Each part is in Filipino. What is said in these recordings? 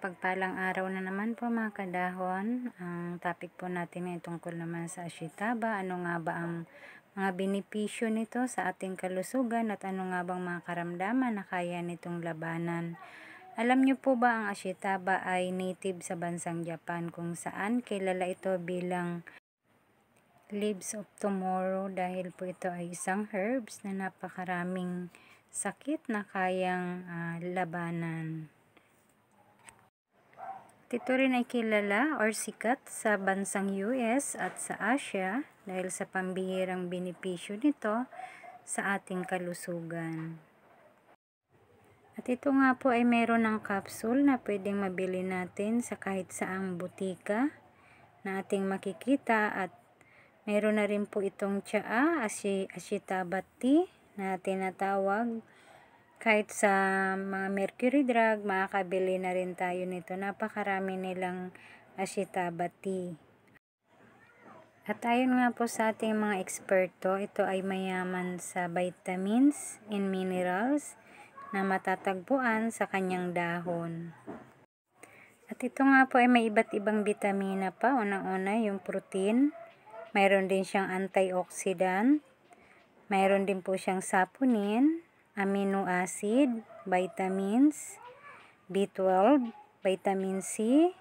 Mapagpalang araw na naman po mga kadahon. Ang topic po natin ay tungkol naman sa ashitaba. Ano nga ba ang mga benepisyo nito sa ating kalusugan at ano nga bang mga karamdaman na kaya nitong labanan. Alam niyo po ba ang ashitaba ay native sa bansang Japan kung saan kilala ito bilang leaves of tomorrow dahil po ito ay isang herbs na napakaraming sakit na kayang uh, labanan. Ito rin ay kilala or sikat sa bansang US at sa Asia dahil sa pambihirang benepisyo nito sa ating kalusugan. At ito nga po ay meron ng capsule na pwedeng mabili natin sa kahit saang butika na ating makikita at meron na rin po itong tsaa, ashitabat tea na tinatawag kahit sa mga mercury drug, makakabili na rin tayo nito. Napakarami nilang ashitaba tea. At ayon nga po sa ating mga eksperto, ito ay mayaman sa vitamins and minerals na matatagpuan sa kanyang dahon. At ito nga po ay may iba't ibang vitamina pa. Unang-una yung protein. Mayroon din siyang antioxidant. Mayroon din po siyang saponin amino acid, vitamins, B12, vitamin C,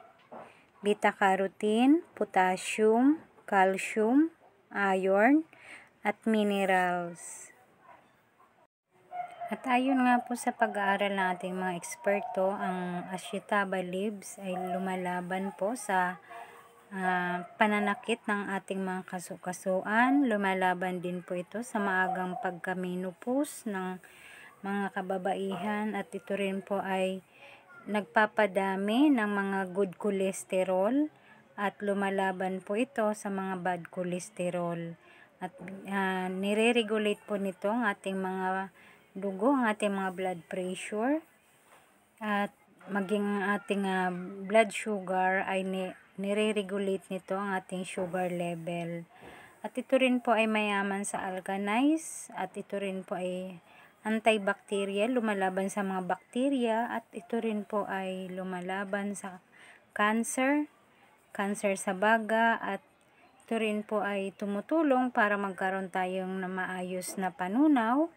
beta-carotene, potassium, calcium, iron, at minerals. At ayon nga po sa pag-aaral ng ating mga eksperto, ang ashitaba leaves ay lumalaban po sa uh, pananakit ng ating mga kasukasuan. Lumalaban din po ito sa maagang pagkaminupus ng mga kababaihan. At ito rin po ay nagpapadami ng mga good cholesterol. At lumalaban po ito sa mga bad cholesterol. At uh, nire-regulate po nito ang ating mga dugo, ang ating mga blood pressure. At maging ating uh, blood sugar ay ni nire-regulate nito ang ating sugar level. At ito rin po ay mayaman sa alkalize at ito rin po ay antibacterial, lumalaban sa mga bakterya at ito rin po ay lumalaban sa cancer, cancer sa baga at ito rin po ay tumutulong para magkaroon tayong na maayos na panunaw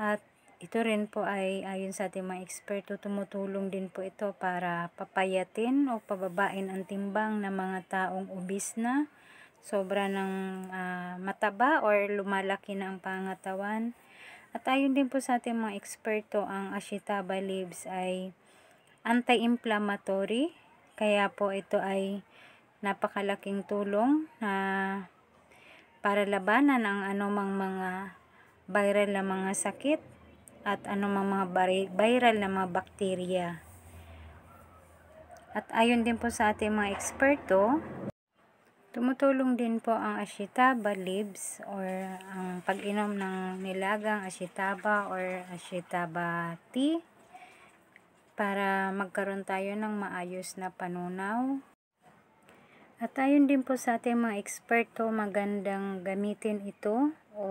at ito rin po ay ayon sa ating mga eksperto tumutulong din po ito para papayatin o pababain ang timbang ng mga taong obis na sobra ng uh, mataba or lumalaki na ang pangatawan at ayon din po sa ating mga eksperto, ang ashitaba leaves ay anti-inflammatory. Kaya po ito ay napakalaking tulong na para labanan ang anumang mga viral na mga sakit at anumang mga viral na mga bakterya. At ayon din po sa ating mga eksperto, Tumutulong din po ang ashitaba leaves or ang pag-inom ng nilagang ashitaba or ashitaba tea para magkaroon tayo ng maayos na panunaw. At ayon din po sa ating mga eksperto, magandang gamitin ito o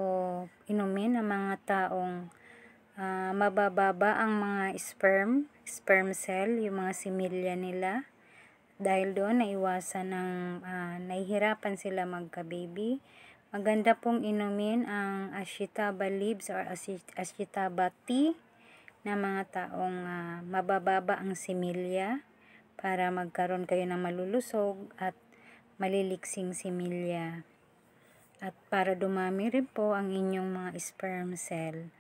inumin ng mga taong uh, mabababa ang mga sperm, sperm cell, yung mga similya nila dahil doon naiwasan ng uh, nahihirapan sila magka-baby. Maganda pong inumin ang ashitaba leaves or ashitaba tea na mga taong uh, mabababa ang similya para magkaroon kayo ng malulusog at maliliksing similya. At para dumami rin po ang inyong mga sperm cell.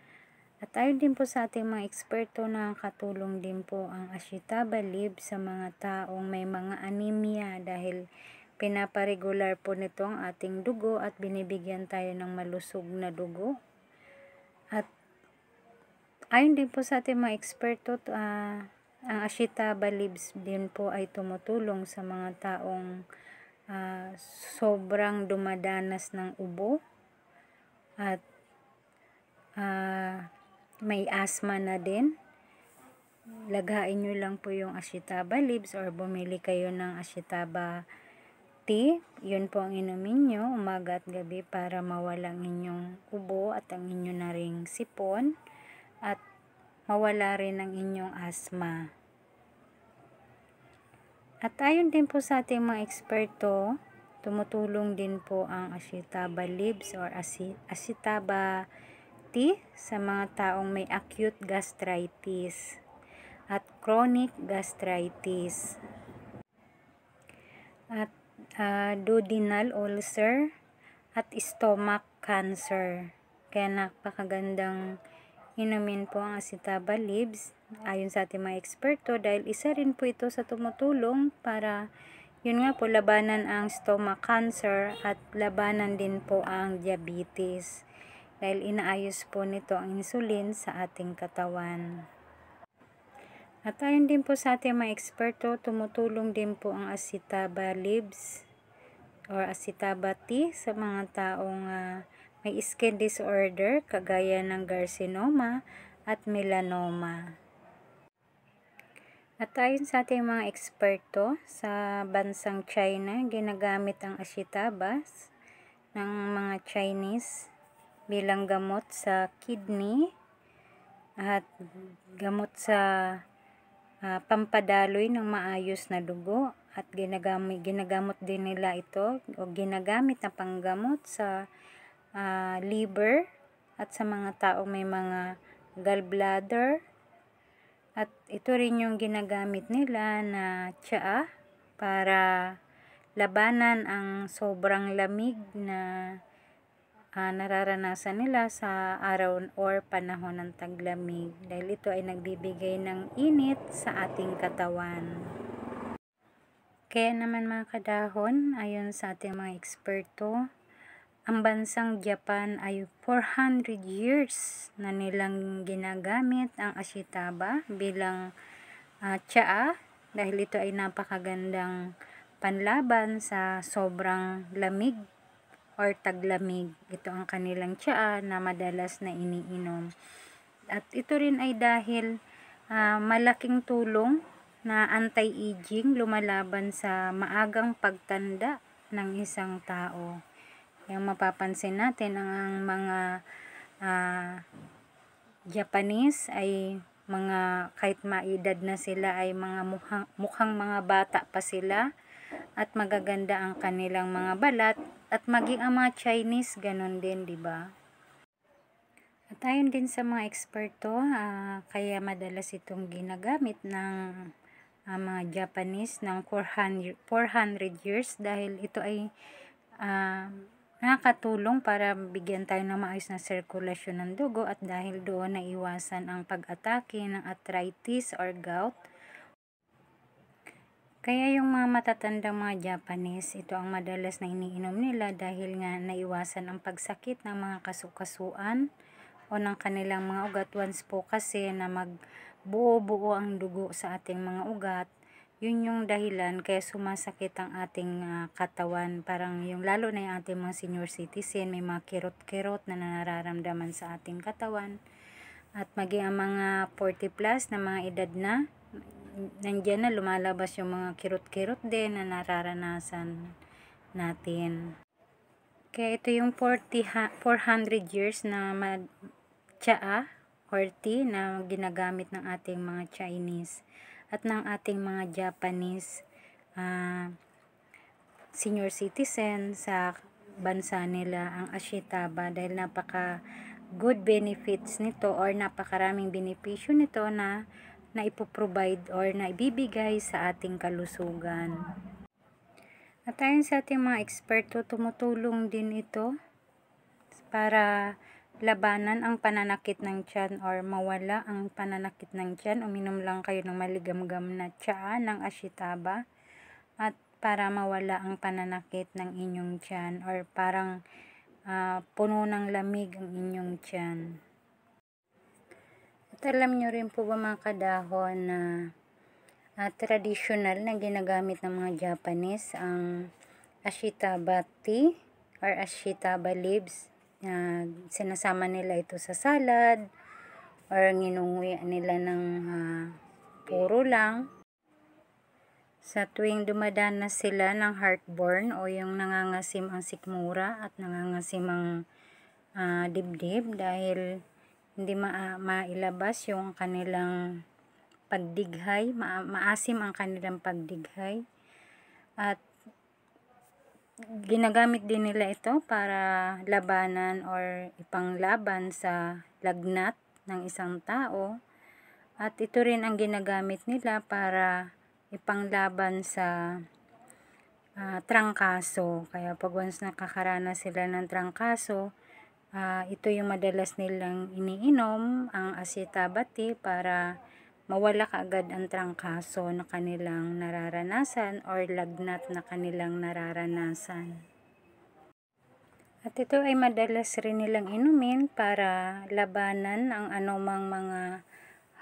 At ayon din po sa ating mga eksperto, nakakatulong din po ang ashitaba leaf sa mga taong may mga anemia dahil pinaparegular po nito ang ating dugo at binibigyan tayo ng malusog na dugo. At ayon din po sa ating mga eksperto, uh, ang ashitaba leaves din po ay tumutulong sa mga taong uh, sobrang dumadanas ng ubo at uh, may asthma na din, laghain nyo lang po yung ashitaba leaves or bumili kayo ng ashitaba tea. Yun po ang inumin nyo umaga at gabi para mawala ang inyong ubo at ang inyong na ring sipon at mawala rin ang inyong asthma. At ayon din po sa ating mga eksperto, tumutulong din po ang Ashitaba leaves or Ashitaba tea sa mga taong may acute gastritis at chronic gastritis at uh, duodenal ulcer at stomach cancer. Kaya napakagandang inumin po ang Ashitaba leaves ayon sa ating mga eksperto dahil isa rin po ito sa tumutulong para yun nga po labanan ang stomach cancer at labanan din po ang diabetes dahil inaayos po nito ang insulin sa ating katawan. At ayon din po sa ating mga eksperto, tumutulong din po ang acetaba leaves or acetaba tea sa mga taong uh, may skin disorder kagaya ng carcinoma at melanoma. At ayon sa ating mga eksperto, sa bansang China, ginagamit ang ashitabas ng mga Chinese bilang gamot sa kidney at gamot sa uh, pampadaloy ng maayos na dugo at ginagamit, ginagamot din nila ito o ginagamit na panggamot sa uh, liver at sa mga tao may mga gallbladder. At ito rin yung ginagamit nila na tsaa para labanan ang sobrang lamig na uh, nararanasan nila sa araw or panahon ng taglamig dahil ito ay nagbibigay ng init sa ating katawan. Kaya naman mga kadahon, ayon sa ating mga eksperto, ang bansang Japan ay 400 years na nilang ginagamit ang ashitaba bilang uh, tsaa dahil ito ay napakagandang panlaban sa sobrang lamig or taglamig. Ito ang kanilang tsaa na madalas na iniinom. At ito rin ay dahil uh, malaking tulong na anti-aging lumalaban sa maagang pagtanda ng isang tao. Yung mapapansin natin ang mga uh, Japanese ay mga kahit maedad na sila ay mga mukhang, mukhang mga bata pa sila at magaganda ang kanilang mga balat at maging ang mga Chinese ganun din, di ba? At ayon din sa mga eksperto, uh, kaya madalas itong ginagamit ng uh, mga Japanese ng 400, 400 years dahil ito ay uh, nakakatulong para bigyan tayo ng maayos na sirkulasyon ng dugo at dahil doon naiwasan ang pag-atake ng arthritis or gout. Kaya yung mga matatandang mga Japanese, ito ang madalas na iniinom nila dahil nga naiwasan ang pagsakit ng mga kasukasuan o ng kanilang mga ugat once po kasi na magbuo-buo ang dugo sa ating mga ugat yun yung dahilan kaya sumasakit ang ating uh, katawan. Parang yung lalo na yung ating mga senior citizen, may mga kirot-kirot na nararamdaman sa ating katawan. At maging ang mga 40 plus na mga edad na, nandiyan na lumalabas yung mga kirot-kirot din na nararanasan natin. Kaya ito yung 40, 400 years na tsaa or tea na ginagamit ng ating mga Chinese at ng ating mga Japanese uh, senior citizen sa bansa nila ang Ashitaba dahil napaka good benefits nito or napakaraming benepisyo nito na na ipoprovide or na ibibigay sa ating kalusugan. At ayon sa ating mga eksperto, tumutulong din ito para labanan ang pananakit ng tiyan or mawala ang pananakit ng tiyan, uminom lang kayo ng maligamgam na tsaa ng ashitaba at para mawala ang pananakit ng inyong tiyan or parang uh, puno ng lamig ang inyong tiyan. At alam nyo rin po ba mga kadahon na uh, traditional na ginagamit ng mga Japanese ang ashitaba tea or ashitaba leaves. Uh, sinasama nila ito sa salad or nginunguya nila ng uh, puro lang. Sa tuwing dumadanas sila ng heartburn o yung nangangasim ang sikmura at nangangasim ang uh, dibdib dahil hindi ma mailabas yung kanilang pagdighay, ma maasim ang kanilang pagdighay. At ginagamit din nila ito para labanan or ipanglaban sa lagnat ng isang tao. At ito rin ang ginagamit nila para ipanglaban sa uh, trangkaso. Kaya pag once nakakaranas sila ng trangkaso, uh, ito yung madalas nilang iniinom, ang acetabati para mawala kaagad ang trangkaso na kanilang nararanasan or lagnat na kanilang nararanasan. At ito ay madalas rin nilang inumin para labanan ang anumang mga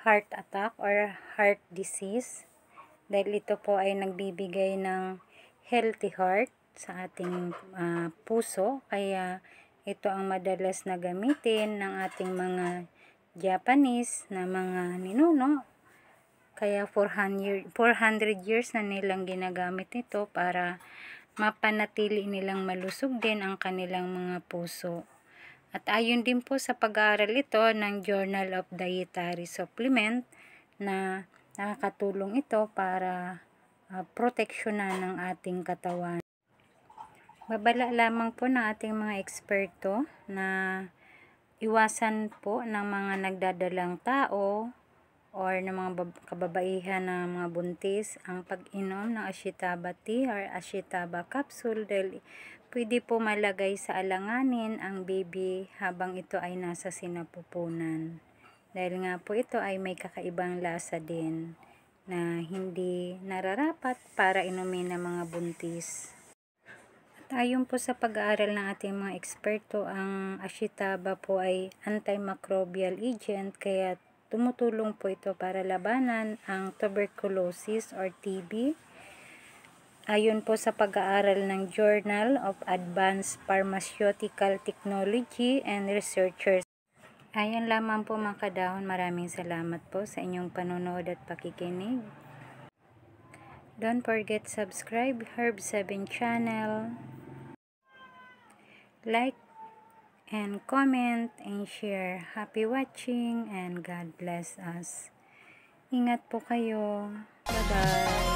heart attack or heart disease dahil ito po ay nagbibigay ng healthy heart sa ating uh, puso kaya ito ang madalas na gamitin ng ating mga Japanese na mga ninuno kaya 400, 400 years na nilang ginagamit ito para mapanatili nilang malusog din ang kanilang mga puso. At ayon din po sa pag-aaral ito ng Journal of Dietary Supplement na nakakatulong ito para uh, proteksyonan ng ating katawan. Babala lamang po ng ating mga eksperto na iwasan po ng mga nagdadalang tao or ng mga kababaihan na mga buntis ang pag-inom ng Ashitaba tea or Ashitaba capsule dahil pwede po malagay sa alanganin ang baby habang ito ay nasa sinapupunan. Dahil nga po ito ay may kakaibang lasa din na hindi nararapat para inumin ng mga buntis. Ayon po sa pag-aaral ng ating mga eksperto, ang Ashitaba po ay antimicrobial agent kaya Tumutulong po ito para labanan ang tuberculosis or TB. Ayon po sa pag-aaral ng Journal of Advanced Pharmaceutical Technology and Researchers. Ayan lamang po mga kadahon. Maraming salamat po sa inyong panonood at pakikinig. Don't forget subscribe Herb 7 channel. Like and comment and share. Happy watching and God bless us. Ingat po kayo. Bye-bye.